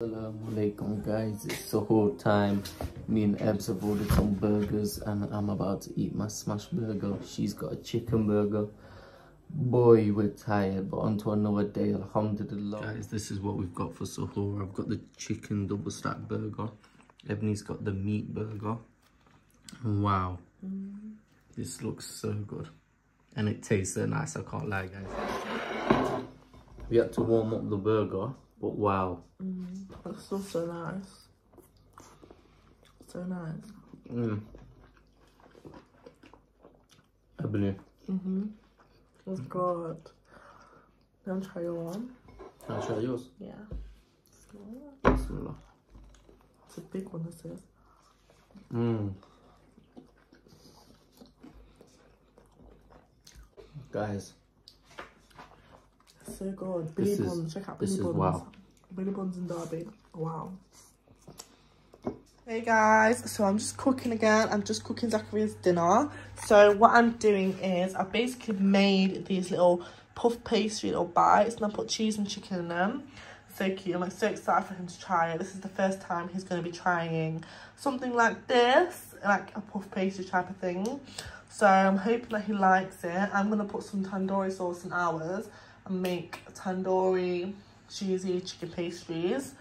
Assalamu alaikum guys, it's whole time. Me and Ebs have ordered some burgers and I'm about to eat my smash burger. She's got a chicken burger. Boy, we're tired, but on to another day, alhamdulillah. Guys, this is what we've got for suhoor. I've got the chicken double stack burger. Ebony's got the meat burger. Wow, mm. this looks so good. And it tastes so nice, I can't lie guys. We had to warm up the burger but wow. Mm, that's still so nice. So nice. Mm. Ebony. Mm-hmm. That's good. I try your one? Can I try yours? Yeah. Bismillah. It's a big one, this is. Mmm. Guys, so good. Billy this Bonds, check out Billy Bonds. Wow. Billy Bonds and Derby. Wow. Hey guys, so I'm just cooking again. I'm just cooking Zacharia's dinner. So what I'm doing is I basically made these little puff pastry little bites and I put cheese and chicken in them. So cute. I'm like so excited for him to try it. This is the first time he's going to be trying something like this, like a puff pastry type of thing. So I'm hoping that he likes it. I'm going to put some tandoori sauce in ours make tandoori cheesy chicken pastries.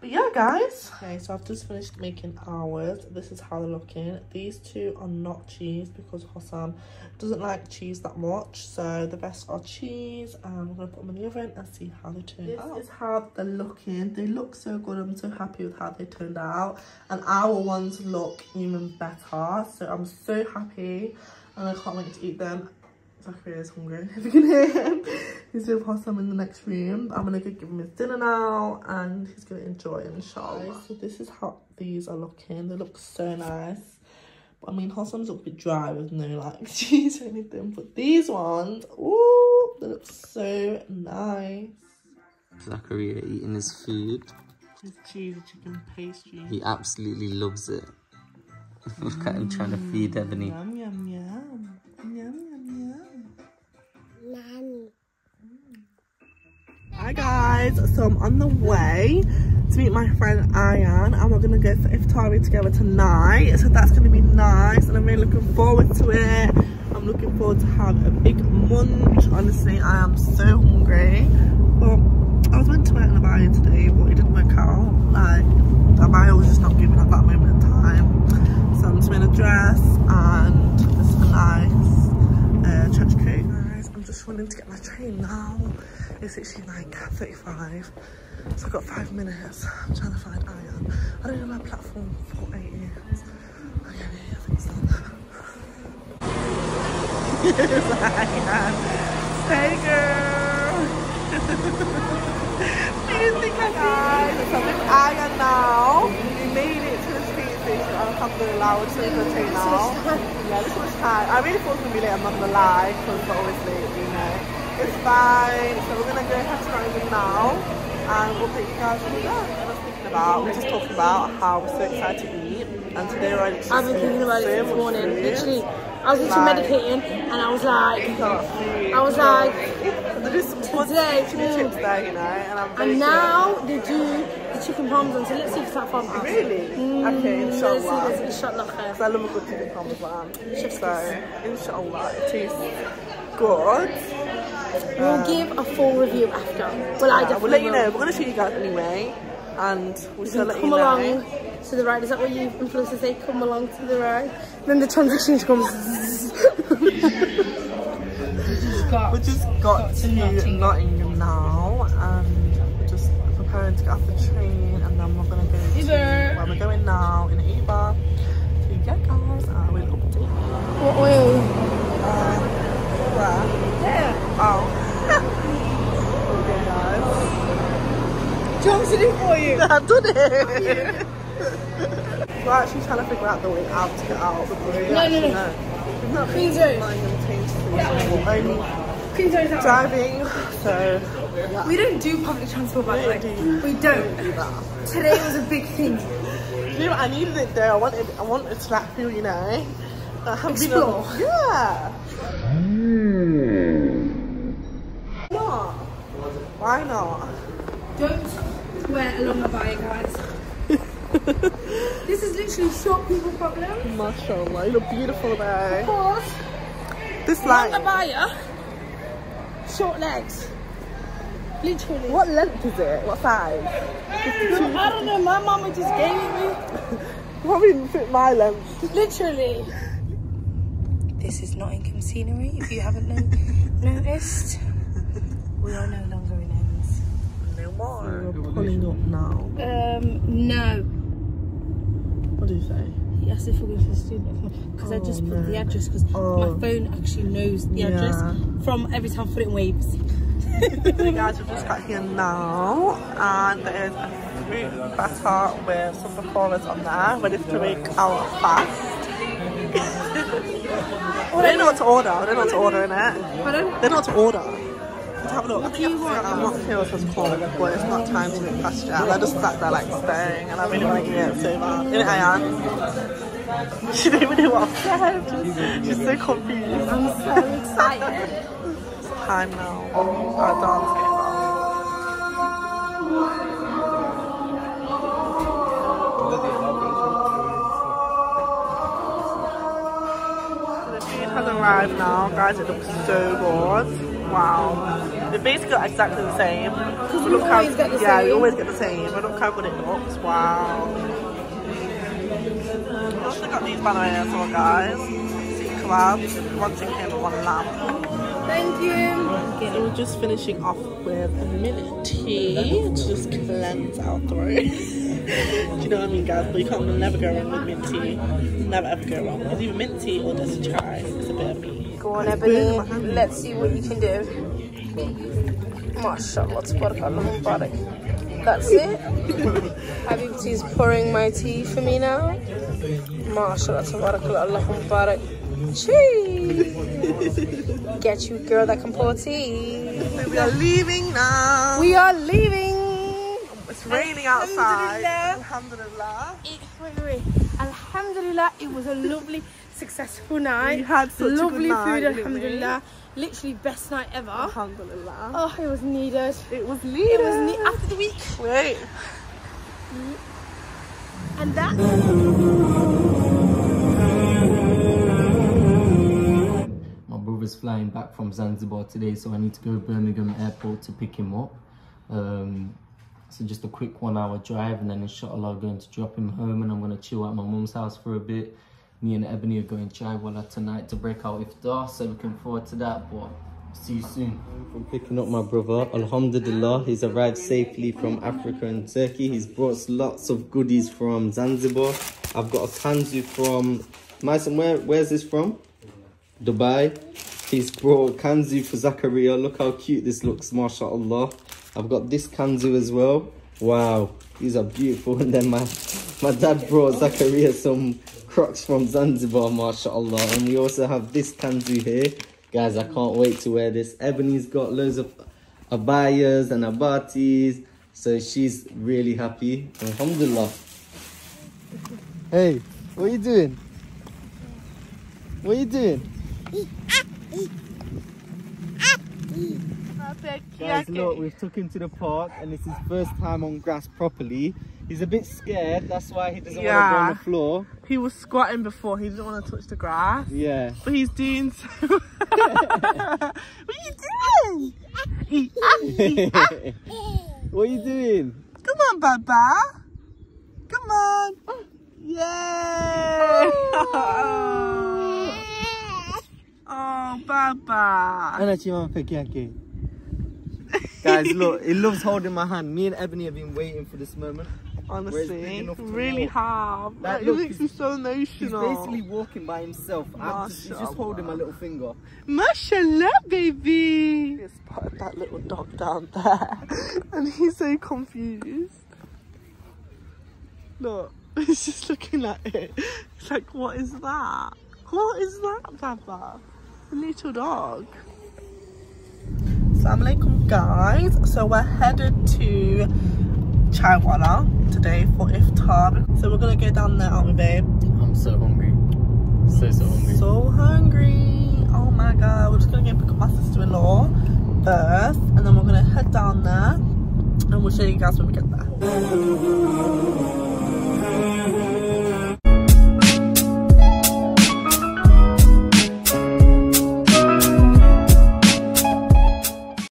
But yeah guys. Okay so i've just finished making ours. This is how they're looking. These two are not cheese because Hossam doesn't like cheese that much. So the best are cheese. And we're gonna put them in the oven and see how they turn this out. this is how they're looking. They look so good. I'm so happy with how they turned out. And our ones look even better. So i'm so happy. And i can't wait to eat them Zachary is hungry. If you can hear him, he's with Hossam in the next room. I'm gonna go give him his dinner now and he's gonna enjoy it, inshallah. So this is how these are looking. They look so nice. But I mean, Hossam's look a bit dry with no like cheese or anything. But these ones, ooh, they look so nice. Zachariah eating his food. His cheesy chicken pastry. He absolutely loves it. Look at him trying to feed Ebony. Yum, yum, yum. Guys, so I'm on the way to meet my friend Ayan and we're gonna go for iftari together tonight. So that's gonna be nice and I'm really looking forward to it. I'm looking forward to have a big munch. Honestly, I am so hungry. But I was meant to wear an abaya today, but it didn't work out. Like, the abaya was just not giving at that moment in time. So I'm just wearing a dress and this nice uh, church coat. Guys, I'm just running to get my train now. It's actually like 35. So I've got five minutes. I'm trying to find Ayan. I don't know my platform for eight years. Okay, I think it's done. Here's Ayan. Hey girl. you think I guys? So with Ayan now. We made it to the street station. Alhamdulillah, we're sitting the train now. Yeah, this was time. I really thought it was gonna be late, I'm not gonna lie, because late. you know. It's fine. So we're gonna go head to Nottingham now and we'll take you guys from there. I was thinking about, we just talking about how we're so excited to eat and today we're like I've been thinking about it this morning. Literally, I was literally like, meditating and I was like, I was like, there is some today, chips there, you know, and I'm And now they do the chicken parmesan, so let's see if it's that farmhouse. Really? Mm, okay, inshallah. Let's see, inshallah. Because I love a good chicken parmesan. So, inshallah, it tastes good. We'll give a full review after. Well, I definitely We'll let you know. We're going to show you guys anyway. And we'll you let come you know. along to the right. Is that what you influencers say? Come along to the right. Then the transaction comes. we just got, got to, to Nottingham. Nottingham now. And just preparing to get off the train. And then we're going to go to where we're going now in Uber. To get guys. Uh, we'll update. What oil? Uh, where? Oh. okay, guys. Do you want me to do it for you? I've done it. We're actually trying to figure out the way out to get out because we no, actually no, no. know. We've not Queen's Road. Yeah. Only Queen's Road driving, so... Yeah. We don't do public transport, by the way. Do. We don't. do that. Today was a big thing. You know, I needed it there. I wanted, I wanted to like feel, you know. Explore. yeah. Mm. Why not? Don't wear a long abaya, guys. this is literally short people problem. Mashallah, you look beautiful there. Pause. This Long light. abaya, short legs. Literally. What length is it? What size? I don't know, my mama just gave it me. Probably fit my length. Literally. This is not Nottingham scenery, if you haven't no- noticed. We are no longer in ends. No more. We're pulling up now. Um, no. What do you say? He asked if we're going to the student because I just Oh, put the address because Oh. my phone actually knows the Yeah. address from every time I put it in Waze. Guys, we've just got here now, and there is a fruit batter with some pakoras on there, ready to make our fast. they don't know what to order. They don't know what to order in it. Pardon? They know what to order. Let's have a look. I think I'm not sure what it's called, but it's not time to make past yet. And I just sat there like staring, and I really want to eat it so bad. In it, Ayan. She didn't even know what I said. She's so confused. I'm so excited. Time now. Game on. So the food has arrived now, guys. It looks so good. Wow. They basically exactly the same. But we always get the yeah, we same. always get the same. But look how good it looks. Wow. We also got these bananas as well, guys. Seekh kebabs, one chicken one lamb. Thank you. So we're just finishing off with a minute tea to just cleanse our throat. Do you know what I mean, guys? But you can't never go wrong with mint tea. Never ever go wrong. It's either mint tea or just chai. It's a bit of me. Go on, Ebony. Let's see what you can do. MashaAllah, tabarakallah, mubarak. That's it. Habibti is pouring my tea for me now. MashaAllah, tabarakallah, Allahu mubarak. Cheese. Get you girl that can pour tea. We are leaving now. We are leaving. It's raining outside. Alhamdulillah. Alhamdulillah. Alhamdulillah, it was a lovely, successful night. We had such a good lovely night, food. didn't we? Alhamdulillah, literally best night ever. Alhamdulillah. Oh, it was needed. It was needed. It was ne- after the week, Wait. and that. My brother's flying back from Zanzibar today, so I need to go to Birmingham Airport to pick him up. Um, so just a quick one hour drive, and then inshallah I'm going to drop him home, and I'm going to chill at my mum's house for a bit. Me and Ebony are going to Chaiwala tonight to break out iftar, so looking forward to that. But see you soon. From picking up my brother, Alhamdulillah, he's arrived safely from Africa and Turkey. He's brought lots of goodies from Zanzibar. I've got a kanzu from. Mason, where where's this from? Dubai. He's brought kanzu for Zakaria. Look how cute this looks, mashallah. I've got this kanzu as well. Wow, these are beautiful. And then my my dad brought Zakaria some crocs from Zanzibar, mashallah. And we also have this kanzu here. Guys, I can't wait to wear this. Ebony's got loads of abayas and abatis. So she's really happy. Alhamdulillah. Hey, what are you doing? What are you doing? Guys, look, we've took him to the park and it's his first time on grass properly. He's a bit scared, that's why he doesn't want to go on the floor. He was squatting before. He didn't want to touch the grass. Yeah. But he's doing so. what are you doing? What are you doing? Come on, Baba. Come on. Yay. Oh, Baba. Guys, look, he loves holding my hand. Me and Ebony have been waiting for this moment. Honestly, big enough to really walk? have. That Like, it look, makes me so He's basically walking by himself. I'm just, he's just Mashallah. holding my little finger. Mashallah, baby. He spotted that little dog down there, and he's so confused. Look, he's just looking at it. It's like, what is that? What is that, Baba? A little dog. Assalamu alaikum, guys. So we're headed to Chaiwala today for iftar. So we're gonna go down there, aren't we, babe? I'm so hungry. So, so hungry. So hungry. Oh my god. We're just gonna go pick up my sister-in-law first and then we're gonna head down there and we'll show you guys when we get there.